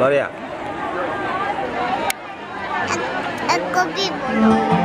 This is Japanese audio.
Gloria. Ecco vivo.